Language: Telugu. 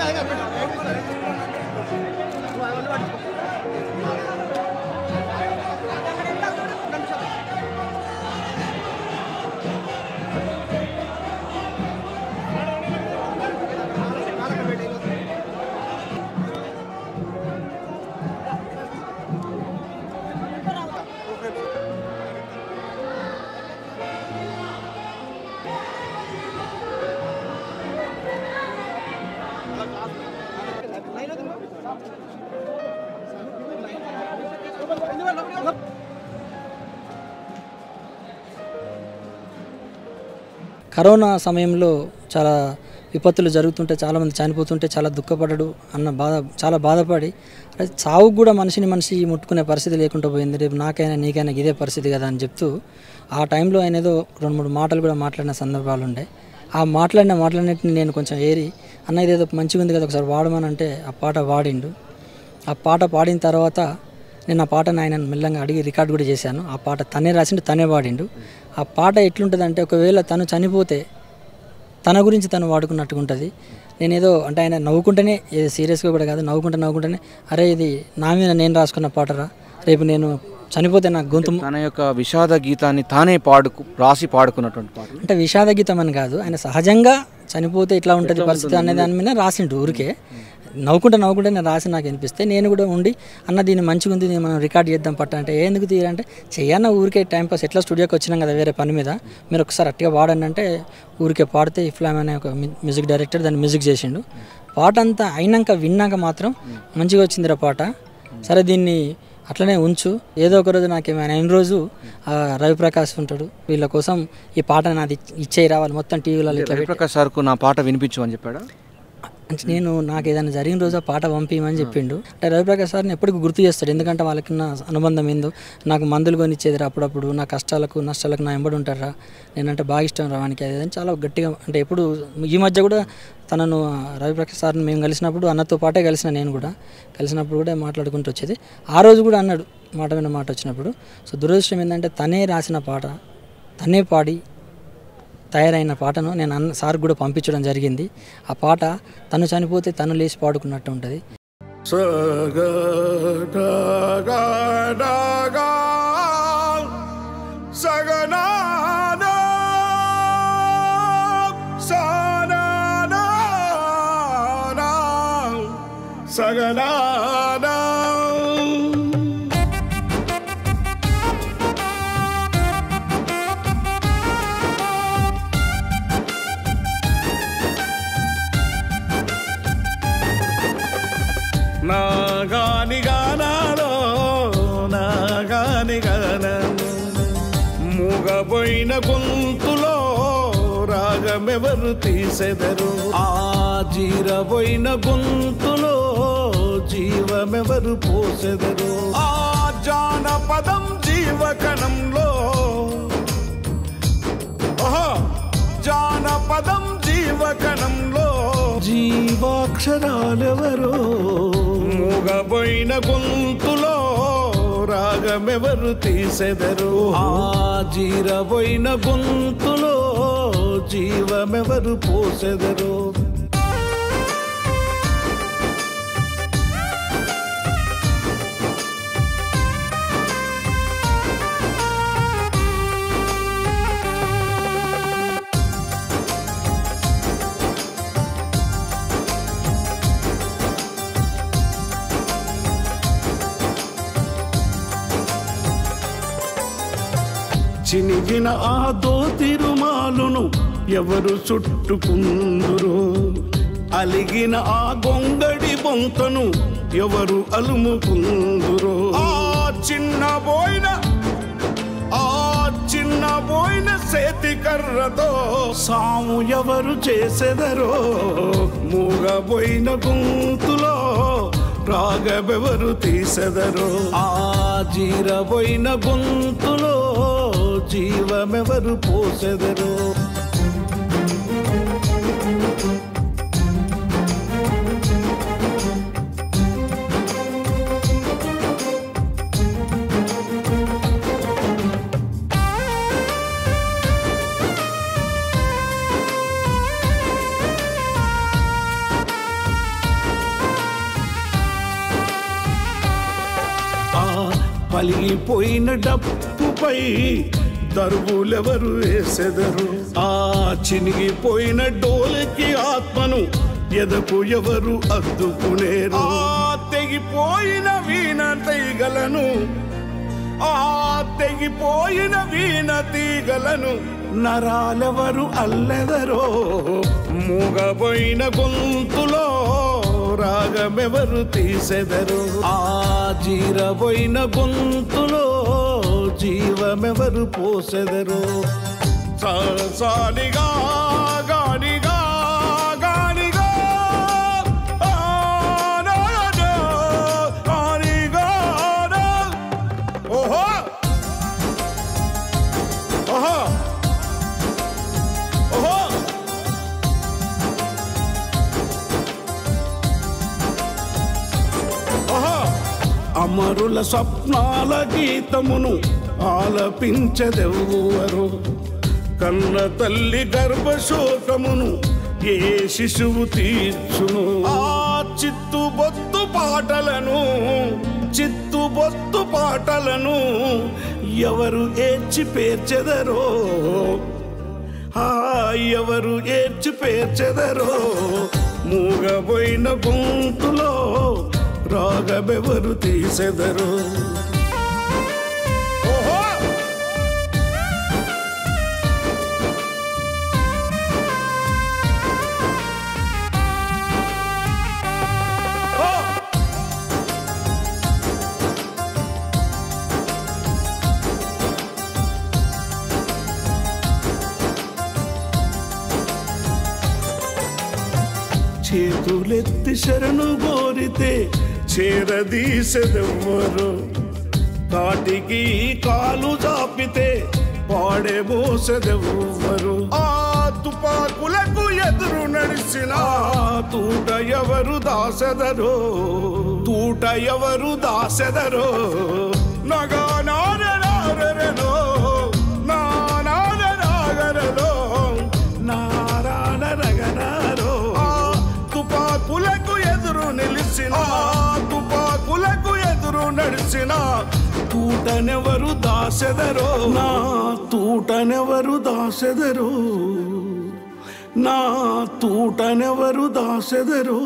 आएगा కరోనా సమయంలో చాలా విపత్తులు జరుగుతుంటే చాలామంది చనిపోతుంటే చాలా దుఃఖపడడు అన్న బాధ చాలా బాధపడి అరే కూడా మనిషిని మనిషి ముట్టుకునే పరిస్థితి లేకుండా పోయింది. రేపు నాకైనా నీకైనా ఇదే పరిస్థితి కదా అని చెప్తూ ఆ టైంలో ఆయన ఏదో రెండు మూడు మాటలు కూడా మాట్లాడిన సందర్భాలు ఉండే. ఆ మాట్లాడిన మాటలన్నింటిని నేను కొంచెం ఏరి అన్న ఇదేదో మంచిగా ఉంది కదా ఒకసారి వాడమని అంటే ఆ పాట వాడిండు. ఆ పాట పాడిన తర్వాత నేను ఆ పాటను ఆయన మెల్లంగా అడిగి రికార్డ్ కూడా చేశాను. ఆ పాట తనే రాసిండు తనే పాడిండు. ఆ పాట ఎట్లుంటుందంటే ఒకవేళ తను చనిపోతే తన గురించి తను వాడుకున్నట్టుగా ఉంటుంది. నేనేదో అంటే ఆయన నవ్వుకుంటేనే సీరియస్గా కూడా కాదు నవ్వుకుంటే నవ్వుకుంటేనే అరే ఇది నా మీద నేను రాసుకున్న పాటరా రేపు నేను చనిపోతే నాకు గొంతు తన యొక్క విషాద గీతాన్ని తానే పాడుకు రాసి పాడుకున్నటువంటి పాట. అంటే విషాద గీతం అని కాదు ఆయన సహజంగా చనిపోతే ఇట్లా ఉంటుంది పరిస్థితి అనే దాని మీద రాసిండు ఊరికే. నవ్వుకుంటా నవ్వుకుంటే నేను రాసి నాకు అనిపిస్తే నేను కూడా ఉండి అన్న దీన్ని మంచిగా ఉంది మనం రికార్డ్ చేద్దాం పట్ట అంటే ఎందుకు తీయాలంటే చెయ్యన్న ఊరికే టైం పాస్ ఎట్లా స్టూడియోకి వచ్చినాం కదా వేరే పని మీద మీరు ఒకసారి అట్టిగా పాడండి అంటే ఊరికే పాడితే ఇఫ్లామ్ అనే ఒక మ్యూ- మ్యూజిక్ డైరెక్టర్ దాన్ని మ్యూజిక్ చేసిండు. పాట అంతా అయినాక విన్నాక మాత్రం మంచిగా వచ్చిందిరా పాట. సరే దీన్ని అట్లనే ఉంచు. ఏదో ఒక రోజు నాకు ఏమైనా అయిన రోజు రవిప్రకాష్ ఉంటాడు వీళ్ళ కోసం ఈ పాట నాది ఇచ్చేయి రావాలి మొత్తం టీవీలలో పెట్టి. రవిప్రకాష్ సార్కు నా పాట వినిపించు అని చెప్పాడా? అంటే నేను నాకు ఏదైనా జరిగిన రోజు ఆ పాట పంపించమని చెప్పిండు. అంటే రవిప్రకాష్ సార్ని ఎప్పటికీ గుర్తు చేస్తాడు. ఎందుకంటే వాళ్ళకి నా అనుబంధం ఏందో నాకు మందులు కొనిచ్చేదిరా అప్పుడప్పుడు నా కష్టాలకు నష్టాలకు నా ఎంబడి ఉంటారా నేనంటే బాగా ఇష్టం రావానికి అది అని చాలా గట్టిగా అంటే ఎప్పుడు ఈ మధ్య కూడా తనను రవిప్రకాష్ సార్ని మేము కలిసినప్పుడు అన్నతో పాటే కలిసిన నేను కూడా కలిసినప్పుడు కూడా మాట్లాడుకుంటూ వచ్చేది. ఆ రోజు కూడా అన్నాడు మాట మీద మాట వచ్చినప్పుడు. సో దురదృష్టం ఏంటంటే తనే రాసిన పాట తనే పాడి తయారైన పాటను నేను అన్న సార్ కూడా పంపించడం జరిగింది. ఆ పాట తను చనిపోతే తను లేచి పాడుకున్నట్టు ఉంటుంది. మూగబోయిన గొంతులో రాగమెవరు తీసెదరు? ఆ జీరబోయిన గొంతులో జీవమెవరు పోసెదరు? ఆ జానపదం జీవకణంలో జానపదం జీవకణంలో జీవాక్షరాలెవరో? మూగబోయిన గొంతులో రాగమెవరు తీసెదరు? ఆ జీరవైన గొంతులో జీవమెవరు పోసెదరు? చినిగిన ఆ దోతిరుమాలును ఎవరు చుట్టుకుందురు? అలిగిన ఆ గొంగడి బొంతను ఎవరు అలుముకుందురు? ఆ చిన్న బోయిన ఆ చిన్న బోయిన సేతి కర్రతో సాము ఎవరు చేసెదరో? మూగబోయిన గొంతులో రాగబెవరు తీసెదరో? ఆ జీరబోయిన గొంతులో జీవమెవరు పోసెదరు? పలిగిపోయిన డప్పుపై దరువులెవరు వేసెదరు? ఆ చినిగిపోయిన డోలకి ఆత్మను ఎదకు ఎవరు అద్దుకునేరు? ఆ తెగిపోయిన వీణ తీగలను ఆ తెగిపోయిన వీణ తీగలను నరాలెవరు అల్లెదరో? మూగబోయిన గొంతులో రాగమెవరు తీసెదరు? ఆ జీరబోయిన గొంతులో జీవమెవరు పోసెదరు? సాలిగా గాని అమరుల స్వప్నాల గీతమును ఆలపించదెవ్వరు. కన్న తల్లి గర్భశోకమును ఏ శిశువు తీర్చును. ఆ చిత్తుబొత్తు పాటలను చిత్తుబొత్తు పాటలను ఎవరు ఏడ్చి పేర్చెదరో? ఎవరు ఏడ్చి పేర్చెదరో? మూగబోయిన గొంతులో రాగబెవరు తీసెదరు? చేతులెత్తి శరణు కోరితే చేరదీసెదెవ్వరు. కాటికి కాలు చాపితే పాడే మోసెదెవ్వరు. ఆ తుపాకులకు ఎదురు నడిచిన తూట ఎవరు దాసెదరో? తూట ఎవరు దాసెదరో? నగా నడిచిన తూటనెవరు దాసెదరో? నా తూటనెవరు దాసెదరో? నా తూటనెవరు దాసెదరో?